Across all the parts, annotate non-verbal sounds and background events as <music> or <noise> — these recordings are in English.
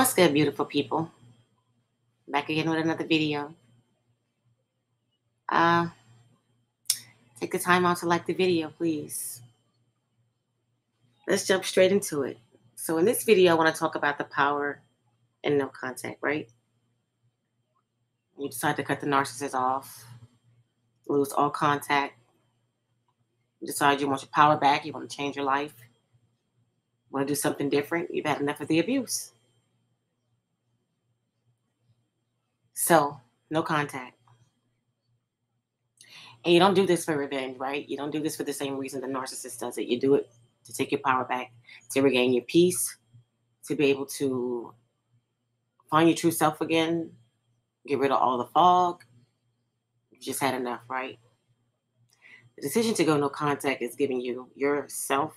What's good, beautiful people? Back again with another video. Uh, take the time out to like the video, please. Let's jump straight into it. So, in this video, I want to talk about the power and no contact, right? You decide to cut the narcissist off, lose all contact. You decide you want your power back, you want to change your life, want to do something different. You've had enough of the abuse. So, no contact. And you don't do this for revenge, right? You don't do this for the same reason the narcissist does it. You do it to take your power back, to regain your peace, to be able to find your true self again, get rid of all the fog. You just had enough, right? The decision to go no contact is giving you yourself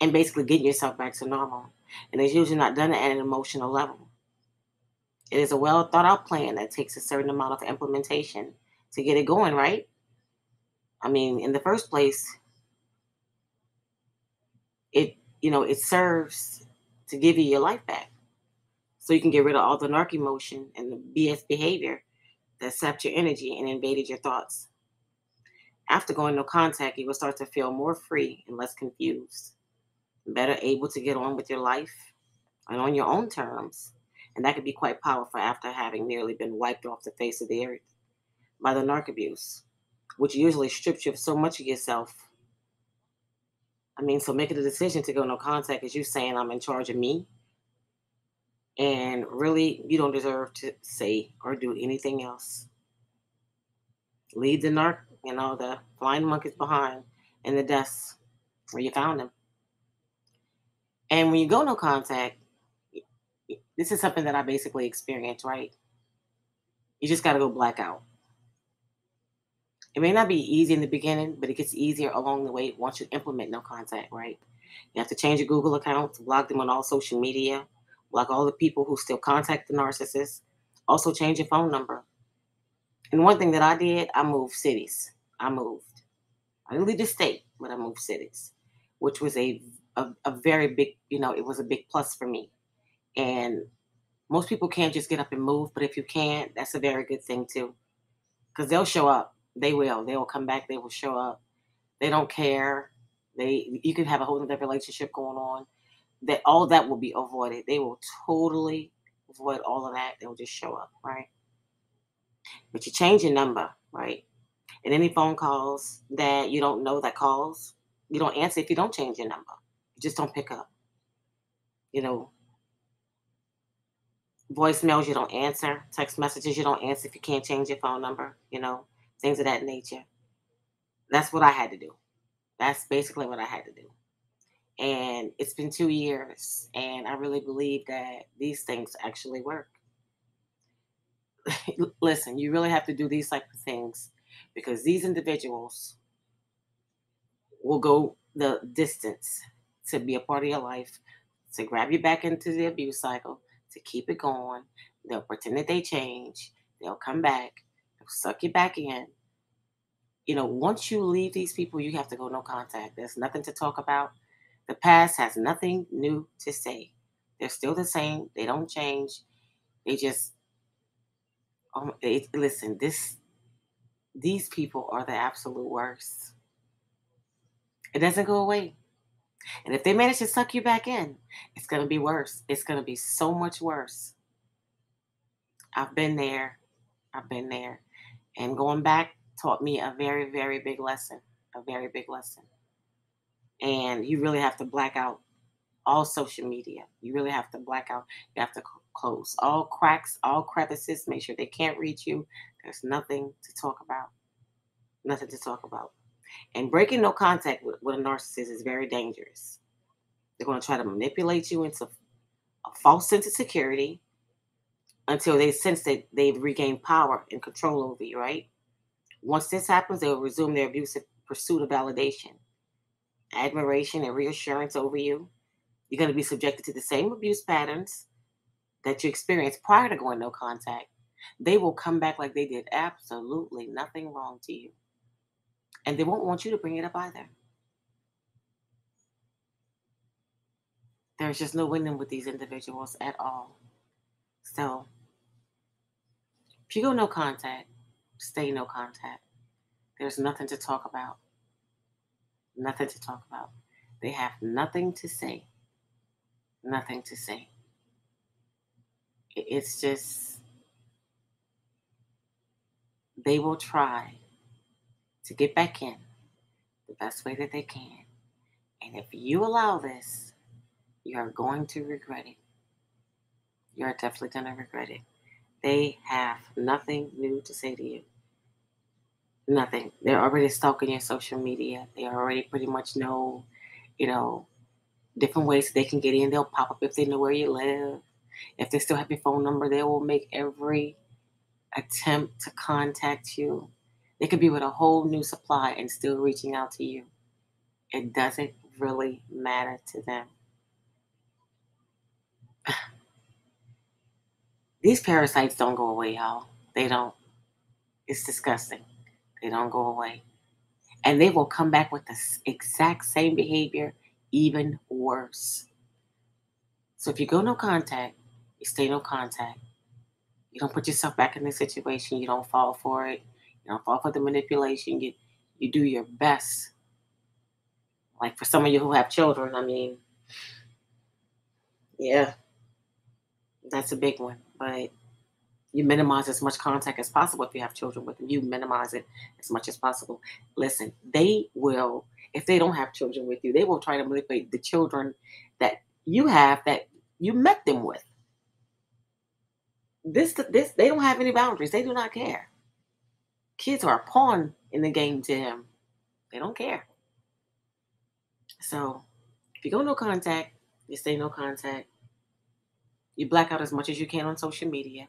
and basically getting yourself back to normal. And it's usually not done at an emotional level. It is a well thought out plan that takes a certain amount of implementation to get it going, right? I mean, in the first place, it you know, it serves to give you your life back. So you can get rid of all the narc emotion and the BS behavior that sapped your energy and invaded your thoughts. After going no contact, you will start to feel more free and less confused, better able to get on with your life and on your own terms and that could be quite powerful after having nearly been wiped off the face of the earth by the narc abuse, which usually strips you of so much of yourself. I mean, so making a decision to go no contact is you saying I'm in charge of me. And really, you don't deserve to say or do anything else. Leave the narc and all the flying monkeys behind in the dust where you found them. And when you go no contact, this is something that I basically experienced, right? You just got to go black out. It may not be easy in the beginning, but it gets easier along the way once you implement no contact, right? You have to change your Google account, block them on all social media, block all the people who still contact the narcissist. Also, change your phone number. And one thing that I did, I moved cities. I moved. I didn't leave the state, but I moved cities, which was a, a, a very big, you know, it was a big plus for me. And most people can't just get up and move, but if you can, that's a very good thing too. Because they'll show up. They will. They will come back. They will show up. They don't care. They you can have a whole other relationship going on. That all that will be avoided. They will totally avoid all of that. They'll just show up, right? But you change your number, right? And any phone calls that you don't know that calls, you don't answer if you don't change your number. You just don't pick up. You know, voicemails you don't answer, text messages you don't answer if you can't change your phone number, you know, things of that nature. That's what I had to do. That's basically what I had to do. And it's been two years, and I really believe that these things actually work. <laughs> Listen, you really have to do these type of things because these individuals will go the distance to be a part of your life, to grab you back into the abuse cycle, to keep it going. They'll pretend that they change. They'll come back. They'll suck you back in. You know, once you leave these people, you have to go no contact. There's nothing to talk about. The past has nothing new to say. They're still the same. They don't change. They just, um, they, listen, this, these people are the absolute worst. It doesn't go away. And if they manage to suck you back in, it's going to be worse. It's going to be so much worse. I've been there. I've been there. And going back taught me a very, very big lesson. A very big lesson. And you really have to black out all social media. You really have to black out. You have to close all cracks, all crevices. Make sure they can't reach you. There's nothing to talk about. Nothing to talk about. And breaking no contact with, with a narcissist is very dangerous. They're going to try to manipulate you into a false sense of security until they sense that they've regained power and control over you, right? Once this happens, they'll resume their abusive pursuit of validation, admiration, and reassurance over you. You're going to be subjected to the same abuse patterns that you experienced prior to going no contact. They will come back like they did absolutely nothing wrong to you. And they won't want you to bring it up either. There's just no winning with these individuals at all. So, if you go no contact, stay no contact. There's nothing to talk about. Nothing to talk about. They have nothing to say. Nothing to say. It's just, they will try to get back in the best way that they can. And if you allow this, you are going to regret it. You are definitely going to regret it. They have nothing new to say to you. Nothing. They're already stalking your social media. They already pretty much know, you know, different ways they can get in. They'll pop up if they know where you live. If they still have your phone number, they will make every attempt to contact you. They could be with a whole new supply and still reaching out to you. It doesn't really matter to them. <sighs> These parasites don't go away, y'all. They don't. It's disgusting. They don't go away. And they will come back with the exact same behavior, even worse. So if you go no contact, you stay no contact. You don't put yourself back in this situation. You don't fall for it. Don't fall for the manipulation. You you do your best. Like for some of you who have children, I mean, yeah, that's a big one. But you minimize as much contact as possible if you have children with them. You minimize it as much as possible. Listen, they will, if they don't have children with you, they will try to manipulate the children that you have that you met them with. This, this, they don't have any boundaries. They do not care. Kids are a pawn in the game to him. They don't care. So, if you go no contact, you stay no contact. You black out as much as you can on social media.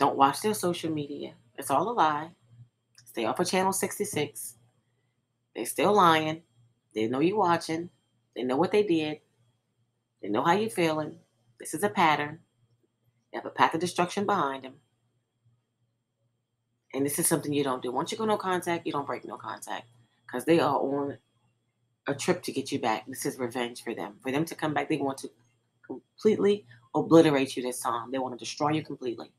Don't watch their social media. It's all a lie. Stay off of channel 66. They're still lying. They know you're watching. They know what they did. They know how you're feeling. This is a pattern. They have a path of destruction behind them. And this is something you don't do. Once you go no contact, you don't break no contact. Because they are on a trip to get you back. This is revenge for them. For them to come back, they want to completely obliterate you this time. They want to destroy you completely.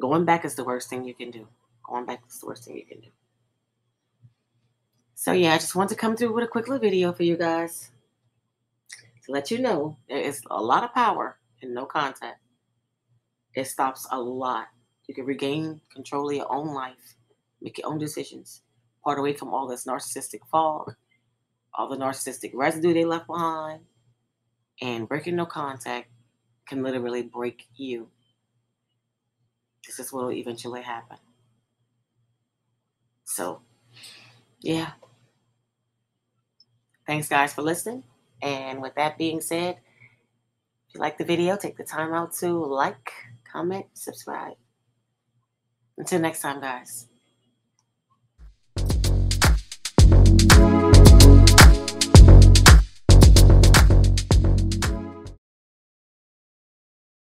Going back is the worst thing you can do. Going back is the worst thing you can do. So yeah, I just want to come through with a quick little video for you guys to let you know there is a lot of power in no contact. It stops a lot. You can regain control of your own life, make your own decisions, part away from all this narcissistic fog, all the narcissistic residue they left behind, and breaking no contact can literally break you. This is what will eventually happen. So, yeah. Thanks, guys, for listening. And with that being said, if you like the video, take the time out to like, comment, subscribe. Until next time, guys.